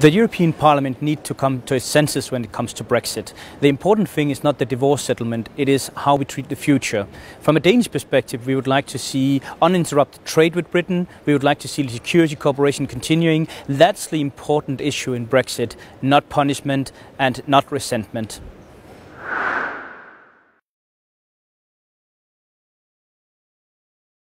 The European Parliament need to come to its senses when it comes to Brexit. The important thing is not the divorce settlement, it is how we treat the future. From a Danish perspective, we would like to see uninterrupted trade with Britain, we would like to see security cooperation continuing. That's the important issue in Brexit, not punishment and not resentment.